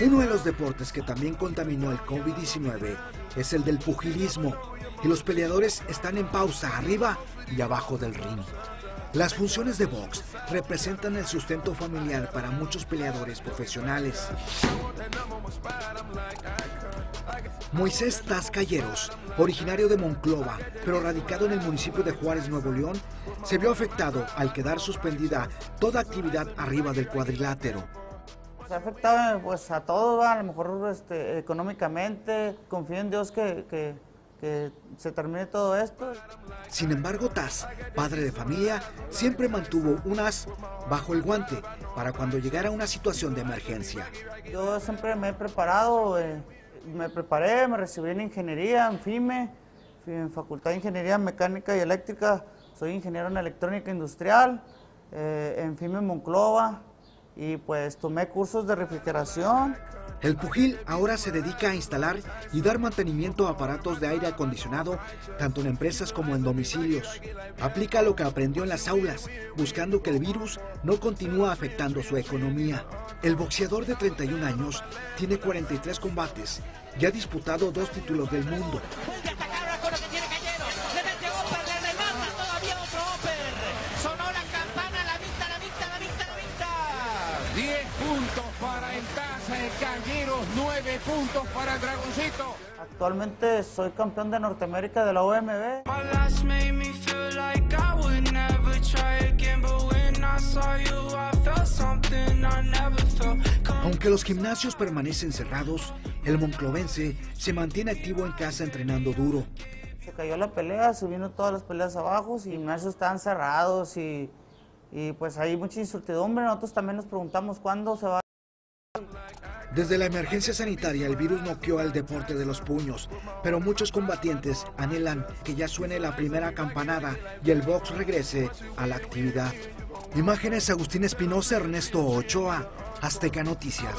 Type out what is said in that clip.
Uno de los deportes que también contaminó el COVID-19 es el del pugilismo, y los peleadores están en pausa arriba y abajo del ring. Las funciones de box representan el sustento familiar para muchos peleadores profesionales. Moisés Tazcalleros, originario de Monclova, pero radicado en el municipio de Juárez, Nuevo León, se vio afectado al quedar suspendida toda actividad arriba del cuadrilátero. Se ha afectado pues, a todos, a lo mejor este, económicamente. Confío en Dios que, que que se termine todo esto. Sin embargo, Taz, padre de familia, siempre mantuvo un as bajo el guante para cuando llegara una situación de emergencia. Yo siempre me he preparado, eh, me preparé, me recibí en ingeniería, en FIME, en Facultad de Ingeniería Mecánica y Eléctrica, soy ingeniero en electrónica industrial, eh, en FIME Monclova, y pues tomé cursos de refrigeración. El pugil ahora se dedica a instalar y dar mantenimiento a aparatos de aire acondicionado, tanto en empresas como en domicilios. Aplica lo que aprendió en las aulas, buscando que el virus no continúe afectando su economía. El boxeador de 31 años tiene 43 combates y ha disputado dos títulos del mundo. 10 puntos para el Taza de Cañeros, 9 puntos para el Dragoncito. Actualmente soy campeón de Norteamérica de la OMB. Aunque los gimnasios permanecen cerrados, el monclovense se mantiene activo en casa entrenando duro. Se cayó la pelea, se vino todas las peleas abajo, y gimnasios estaban cerrados y y pues hay mucha incertidumbre. Nosotros también nos preguntamos cuándo se va. Desde la emergencia sanitaria el virus noqueó al deporte de los puños, pero muchos combatientes anhelan que ya suene la primera campanada y el box regrese a la actividad. Imágenes Agustín Espinosa, Ernesto Ochoa, Azteca Noticias.